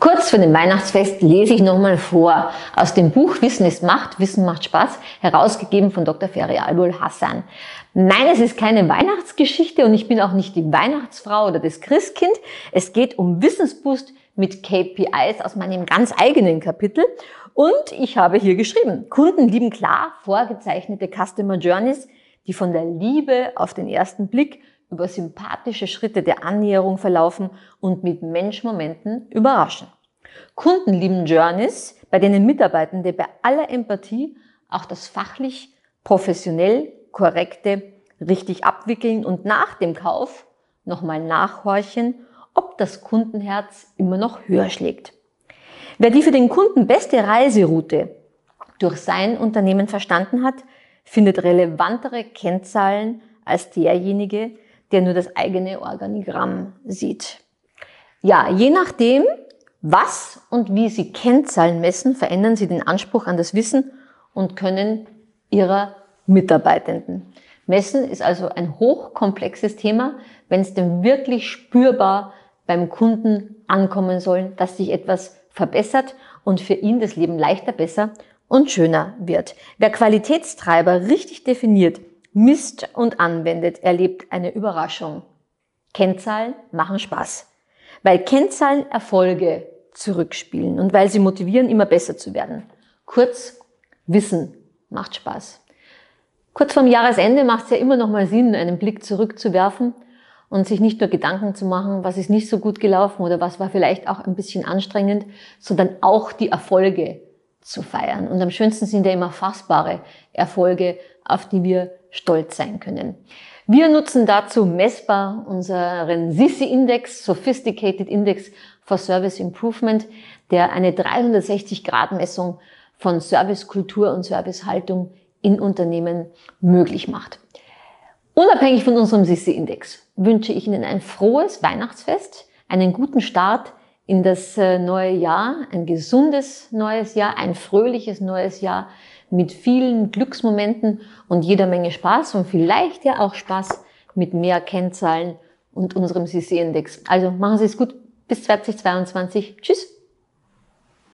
Kurz vor dem Weihnachtsfest lese ich nochmal vor aus dem Buch Wissen ist Macht, Wissen macht Spaß, herausgegeben von Dr. Feria Albul Hassan. Nein, es ist keine Weihnachtsgeschichte und ich bin auch nicht die Weihnachtsfrau oder das Christkind. Es geht um Wissensboost mit KPIs aus meinem ganz eigenen Kapitel. Und ich habe hier geschrieben, Kunden lieben klar vorgezeichnete Customer Journeys, die von der Liebe auf den ersten Blick über sympathische Schritte der Annäherung verlaufen und mit Menschmomenten überraschen. Kunden lieben Journeys, bei denen Mitarbeitende bei aller Empathie auch das fachlich, professionell korrekte richtig abwickeln und nach dem Kauf nochmal nachhorchen, ob das Kundenherz immer noch höher schlägt. Wer die für den Kunden beste Reiseroute durch sein Unternehmen verstanden hat, findet relevantere Kennzahlen als derjenige, der nur das eigene Organigramm sieht. Ja, je nachdem, was und wie Sie Kennzahlen messen, verändern Sie den Anspruch an das Wissen und können Ihrer Mitarbeitenden. Messen ist also ein hochkomplexes Thema, wenn es denn wirklich spürbar beim Kunden ankommen soll, dass sich etwas verbessert und für ihn das Leben leichter, besser und schöner wird. Wer Qualitätstreiber richtig definiert, misst und anwendet, erlebt eine Überraschung. Kennzahlen machen Spaß, weil Kennzahlen Erfolge zurückspielen und weil sie motivieren, immer besser zu werden. Kurz, Wissen macht Spaß. Kurz vorm Jahresende macht es ja immer noch mal Sinn, einen Blick zurückzuwerfen und sich nicht nur Gedanken zu machen, was ist nicht so gut gelaufen oder was war vielleicht auch ein bisschen anstrengend, sondern auch die Erfolge zu feiern. Und am schönsten sind ja immer fassbare Erfolge, auf die wir stolz sein können. Wir nutzen dazu messbar unseren SISI-Index, Sophisticated Index for Service Improvement, der eine 360-Grad-Messung von Servicekultur und Servicehaltung in Unternehmen möglich macht. Unabhängig von unserem SISI-Index wünsche ich Ihnen ein frohes Weihnachtsfest, einen guten Start in das äh, neue Jahr, ein gesundes neues Jahr, ein fröhliches neues Jahr mit vielen Glücksmomenten und jeder Menge Spaß und vielleicht ja auch Spaß mit mehr Kennzahlen und unserem CC-Index. Also machen Sie es gut bis 2022. Tschüss.